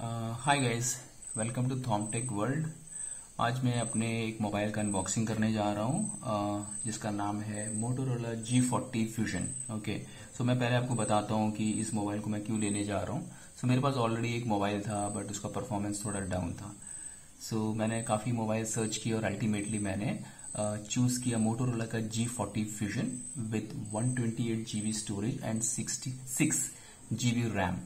Hi guys welcome to Thomtech world आज मैं अपने एक मोबाइल का अनबॉक्सिंग करने जा रहा हूँ uh, जिसका नाम है Motorola G forty fusion okay so मैं पहले आपको बताता हूँ कि इस मोबाइल को मैं क्यों लेने जा रहा हूँ। सो so, मेरे पास ऑलरेडी एक मोबाइल था बट उसका परफॉर्मेंस थोड़ा डाउन था। सो so, मैंने काफ़ी मोबाइल सर्च किया और अल्टीमेटली मैंने चूज़ किया मोटोरोला का G forty fusion with one twenty eight GB storage and sixty six GB RAM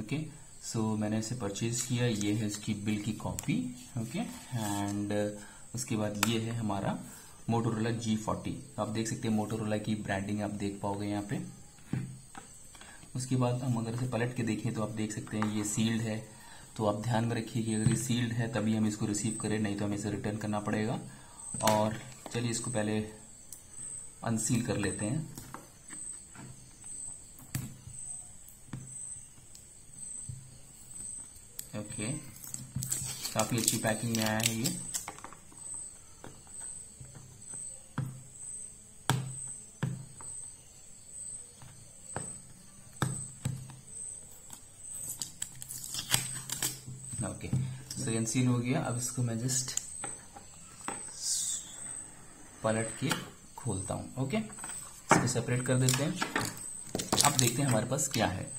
okay so so, मैंने इसे परचेज किया। ये है इसकी बिल की कॉपी ओके एंड उसके बाद ये है हमारा मोटोरोला जी फोर्टी आप देख सकते हैं मोटोरोला की ब्रांडिंग आप देख पाओगे यहाँ पे। उसके बाद हम अगर इसे पलट के देखें तो आप देख सकते हैं ये सील्ड है। तो आप ध्यान में रखिए कि अगर ये सील्ड है तभी हम इसको रिसीव करें नहीं तो हमें इसे रिटर्न करना पड़ेगा। और चलिए इसको पहले अनसील कर लेते हैं। ओके काफ़ी अच्छी पैकिंग में आया है ये। ओके सो एनसील हो गया। अब इसको मैं जस्ट पलट के खोलता हूँ ओके इसको सेपरेट कर देते हैं। अब देखते हैं हमारे पास क्या है।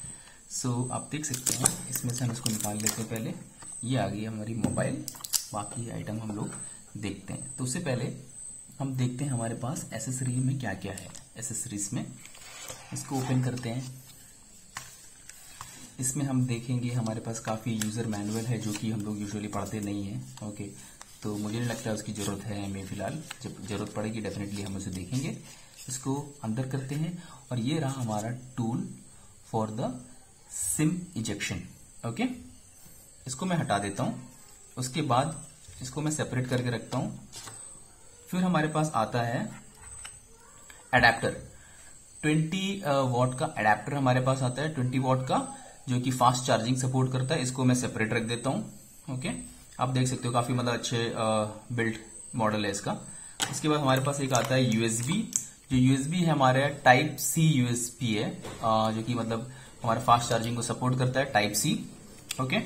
सो so, आप देख सकते हैं इसमें से हम इसको निकाल लेते हैं पहले। ये आ गई हमारी मोबाइल बाकी आइटम हम लोग देखते हैं। तो उससे पहले हम देखते हैं हमारे पास एसेसरी में क्या क्या है। एसेसरीज में इसको ओपन करते हैं। इसमें हम देखेंगे हमारे पास काफ़ी यूज़र मैनुअल है जो कि हम लोग यूजुअली पढ़ते नहीं है। ओके तो मुझे नहीं लगता उसकी ज़रूरत है हमें फ़िलहाल। जब ज़रूरत पड़ेगी डेफिनेटली हम उसे देखेंगे। इसको अंदर करते हैं। और ये रहा हमारा tool for the SIM ejection, okay? इसको मैं हटा देता हूँ। उसके बाद इसको मैं सेपरेट करके रखता हूँ। फिर हमारे पास आता है एडेप्टर। 20 वॉट का एडेप्टर हमारे पास आता है 20 वॉट का, जो कि फास्ट चार्जिंग सपोर्ट करता है। इसको मैं सेपरेट रख देता हूँ, ओके? आप देख सकते हो काफ़ी मतलब अच्छे बिल्ड मॉडल है इसका। इसके बाद हमारे पास एक आता है यूएसबी जो यूएसबी है हमारे टाइप सी यूएसबी है जो कि मतलब हमारा फास्ट चार्जिंग को सपोर्ट करता है टाइप सी ओके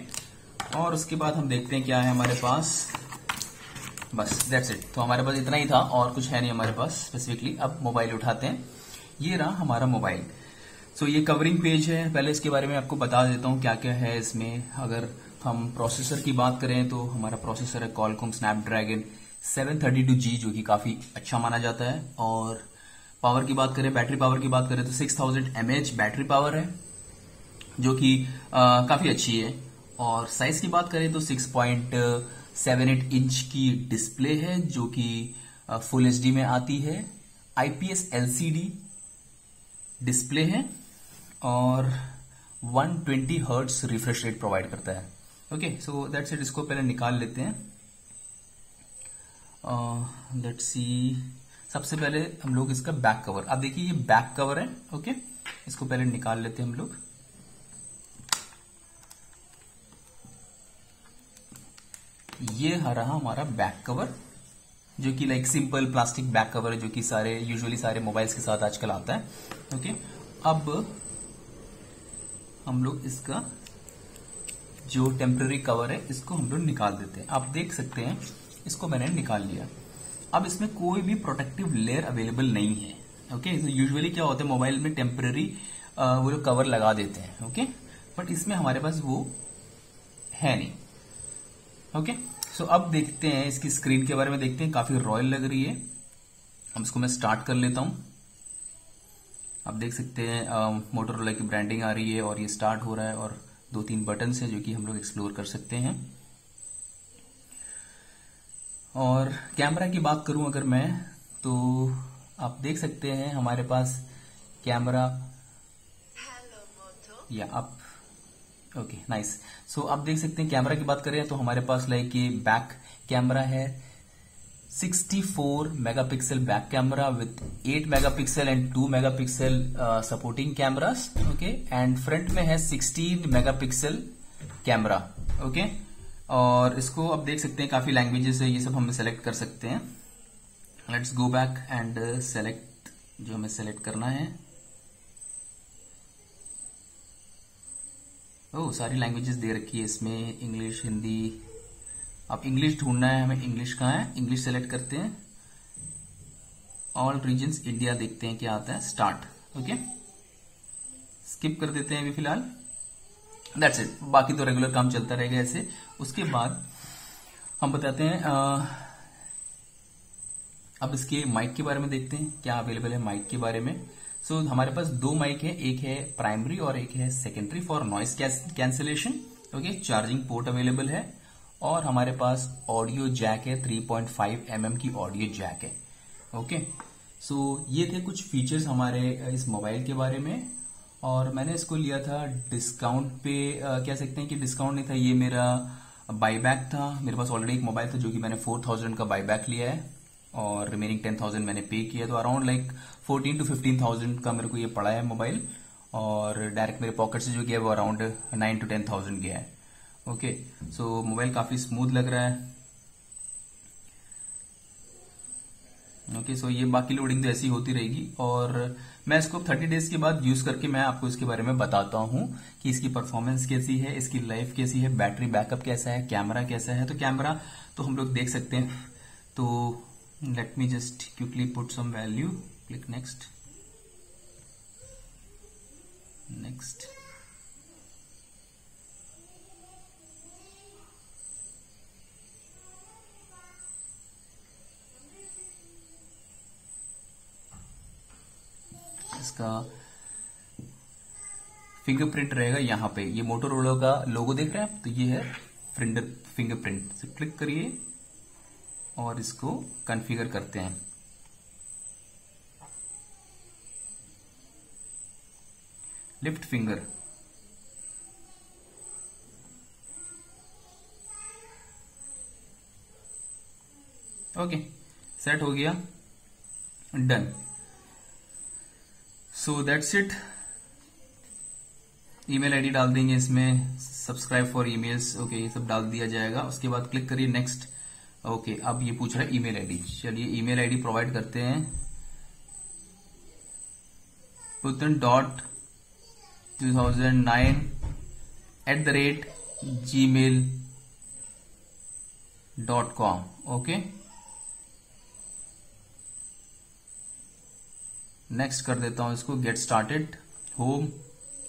और उसके बाद हम देखते हैं क्या है हमारे पास। बस दैट्स इट तो हमारे पास इतना ही था और कुछ है नहीं हमारे पास स्पेसिफिकली अब मोबाइल उठाते हैं। ये रहा हमारा मोबाइल सो so, ये कवरिंग पेज है। पहले इसके बारे में आपको बता देता हूँ क्या क्या है इसमें। अगर हम प्रोसेसर की बात करें तो हमारा प्रोसेसर है कॉलकॉम स्नैपड्रैगन 732G जो कि काफ़ी अच्छा माना जाता है। और पावर की बात करें बैटरी पावर की बात करें तो 6000 थाउज़ेंड बैटरी पावर है। जो कि काफ़ी अच्छी है। और साइज़ की बात करें तो 6.78 इंच की डिस्प्ले है, जो कि फुल एचडी में आती है। आईपीएस एलसीडी डिस्प्ले है और 120 twenty hertz refresh rate provide करता है। ओके सो दैट्स इट इसको पहले निकाल लेते हैं। लेट्स सी सबसे पहले हम लोग इसका बैक कवर अब देखिए ये बैक कवर है ओके okay? इसको पहले निकाल लेते हैं हम लोग। ये रहा हमारा बैक कवर जो कि like simple plastic back cover जो कि सारे यूजुअली सारे मोबाइल्स के साथ आजकल आता है। ओके अब हम लोग इसका जो टेम्पररी कवर है, इसको हम लोग निकाल देते हैं। आप देख सकते हैं, इसको मैंने निकाल लिया। अब इसमें कोई भी प्रोटेक्टिव लेयर अवेलेबल नहीं है। ओके तो यूजुअली क्या होता है मोबाइल में टेम्पररी वो लोग कवर लगा देते हैं। ओके बट इसमें हमारे पास वो है नहीं। ओके सो अब देखते हैं इसकी स्क्रीन के बारे में देखते हैं काफ़ी रॉयल लग रही है। अब इसको मैं स्टार्ट कर लेता हूँ। आप देख सकते हैं मोटरोला की ब्रांडिंग आ रही है और ये स्टार्ट हो रहा है और दो तीन बटन है जो कि हम लोग एक्सप्लोर कर सकते हैं। और कैमरा की बात करूँ अगर मैं तो आप देख सकते हैं हमारे पास कैमरा या आप ओके नाइस सो आप देख सकते हैं कैमरा की बात करें तो हमारे पास लाइक ये बैक कैमरा है। 64 megapixel back camera with 8 megapixel and 2 megapixel supporting cameras okay and front में है 16 मेगापिक्सल कैमरा ओके और इसको आप देख सकते हैं काफ़ी लैंग्वेजेस है, ये सब हमें सेलेक्ट कर सकते हैं। Let's go back and select जो हमें सेलेक्ट करना है। ओह सारी लैंग्वेजेस दे रखी है इसमें इंग्लिश हिंदी अब इंग्लिश ढूंढना है हमें इंग्लिश कहाँ है? इंग्लिश सेलेक्ट करते हैं। ऑल रीजन इंडिया देखते हैं क्या आता है स्टार्ट ओके स्किप कर देते हैं अभी फ़िलहाल। दैट्स इट बाकी तो रेगुलर काम चलता रहेगा ऐसे। उसके बाद हम बताते हैं आ, अब इसके माइक के बारे में देखते हैं। क्या अवेलेबल है माइक के बारे में? सो so, हमारे पास दो माइक है एक है प्राइमरी और एक है secondary for noise cancellation okay charging port available है और हमारे पास ऑडियो जैक है 3.5 पॉइंट mm की ऑडियो जैक है ओके सो so, ये थे कुछ फीचर्स हमारे इस मोबाइल के बारे में और मैंने इसको लिया था डिस्काउंट पे कह सकते हैं कि डिस्काउंट नहीं था ये मेरा बाईबैक था। मेरे पास ऑलरेडी एक मोबाइल था जो कि मैंने फोर थाउज़ेंड का बाईबैक लिया है। और रिमेनिंग टेन थाउज़ेंड मैंने पे किया तो around like fourteen to fifteen thousand का मेरे को ये पड़ा है मोबाइल और डायरेक्ट मेरे पॉकेट से जो गया वो around nine to ten thousand गया है। ओके सो मोबाइल काफ़ी स्मूथ लग रहा है। ओके okay, सो so ये बाकी लोडिंग तो ऐसी होती रहेगी। और मैं इसको 30 डेज़ के बाद यूज़ करके मैं आपको इसके बारे में बताता हूँ कि इसकी परफॉर्मेंस कैसी है इसकी लाइफ कैसी है बैटरी बैकअप कैसा है कैमरा कैसा है। तो कैमरा तो हम लोग देख सकते हैं। तो let me just quickly put some value. Click next. Next. इसका फिंगरप्रिंट रहेगा यहाँ पे। ये मोटोरोला का लोगो देख रहे हैं आप? तो ये है फिंगरप्रिंट क्लिक करिए। और इसको कॉन्फ़िगर करते हैं। लिफ्ट फिंगर ओके सेट हो गया। Done so that's it email ID डाल देंगे इसमें। सब्सक्राइब फॉर ईमेल्स ओके ये सब डाल दिया जाएगा। उसके बाद क्लिक करिए नेक्स्ट ओके अब ये पूछ रहा है ईमेल आईडी चलिए ईमेल आईडी प्रोवाइड करते हैं। Putin dot two thousand nine eight the rate Gmail dot com okay next कर देता हूँ इसको गेट स्टार्टेड होम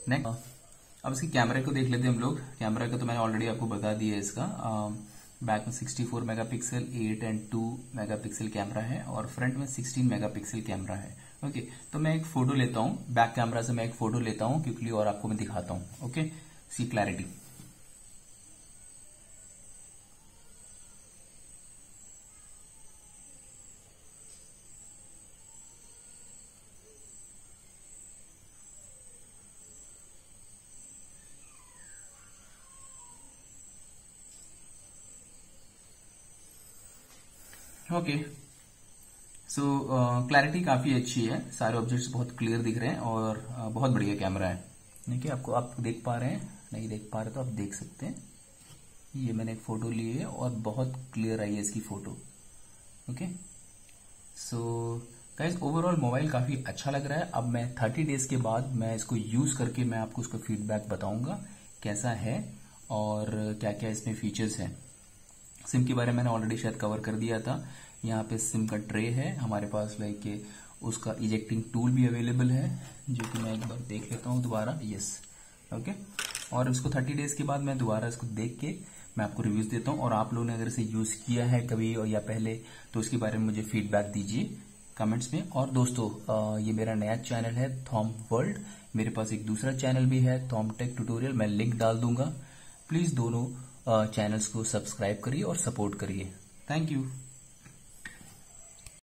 नेक्स्ट अब इसके कैमरे को देख लेते हैं हम लोग। कैमरा का तो मैंने ऑलरेडी आपको बता दिया है इसका। आ, बैक में 64 मेगापिक्सल 8 एंड 2 मेगापिक्सल कैमरा है और फ्रंट में 16 मेगापिक्सल कैमरा है। ओके तो मैं एक फ़ोटो लेता हूँ। बैक कैमरा से मैं एक फ़ोटो लेता हूँ, क्योंकि और आपको मैं दिखाता हूँ। Okay see clarity okay so clarity काफ़ी अच्छी है। सारे ऑब्जेक्ट्स बहुत क्लियर दिख रहे हैं और uh, बहुत बढ़िया कैमरा है। देखिए आपको आप देख पा रहे हैं नहीं देख पा रहे तो आप देख सकते हैं। ये मैंने एक फ़ोटो ली है और बहुत क्लियर आई है इसकी photo okay so guys overall mobile काफ़ी अच्छा लग रहा है। अब मैं 30 डेज़ के बाद मैं इसको यूज़ करके मैं आपको उसका फीडबैक बताऊँगा कैसा है और क्या क्या इसमें फीचर्स हैं। सिम के बारे में मैंने ऑलरेडी शायद कवर कर दिया था। यहाँ पे सिम का ट्रे है, हमारे पास लाइक उसका इजेक्टिंग टूल भी अवेलेबल है, जो कि मैं एक बार देख लेता हूँ दोबारा। यस ओके और इसको थर्टी डेज़ के बाद मैं दोबारा इसको देख के मैं आपको रिव्यूज़ देता हूँ। और आप लोगों ने अगर इसे यूज़ किया है कभी और या पहले तो उसके बारे में मुझे फीडबैक दीजिए कमेंट्स में। और दोस्तों ये मेरा नया चैनल है थॉम वर्ल्ड मेरे पास एक दूसरा चैनल भी है थॉम टेक ट्यूटोरियल मैं लिंक डाल दूँगा। प्लीज़ दोनों चैनल्स को सब्सक्राइब करिए और सपोर्ट करिए। Thank you